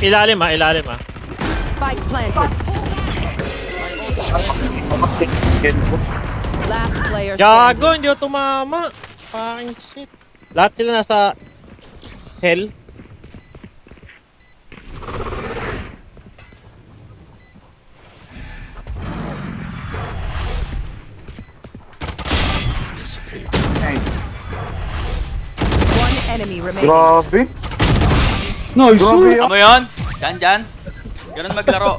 Ilalim ah, ilalim ah. Spike planted. Last player Gago, hindi ako tumama. Fucking shit. Lahat sila nasa hell. One enemy remaining. Grabe. Nice! Grabe ah. Ano yun? Dyan, dyan. Ganun maglaro.